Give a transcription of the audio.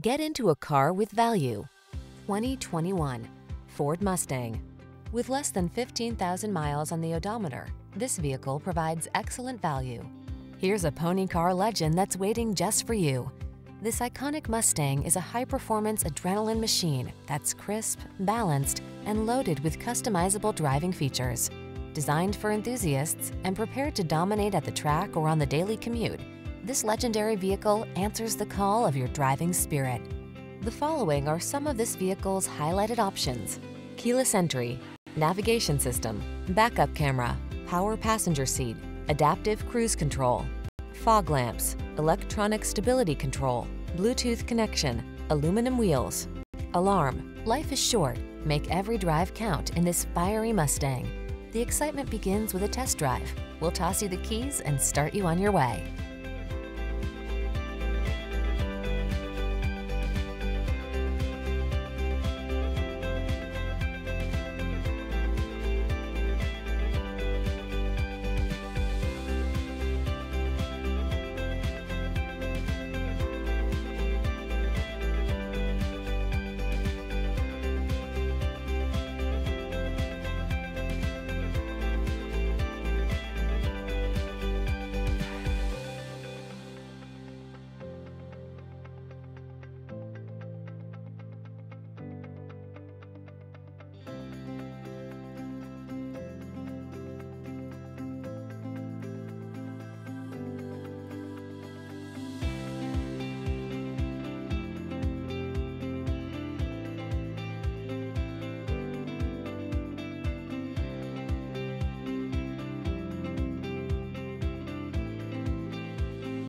Get into a car with value. 2021 Ford Mustang. With less than 15,000 miles on the odometer, this vehicle provides excellent value. Here's a pony car legend that's waiting just for you. This iconic Mustang is a high-performance adrenaline machine that's crisp, balanced, and loaded with customizable driving features. Designed for enthusiasts and prepared to dominate at the track or on the daily commute, this legendary vehicle answers the call of your driving spirit. The following are some of this vehicle's highlighted options. Keyless entry, navigation system, backup camera, power passenger seat, adaptive cruise control, fog lamps, electronic stability control, Bluetooth connection, aluminum wheels, alarm. Life is short. Make every drive count in this fiery Mustang. The excitement begins with a test drive. We'll toss you the keys and start you on your way.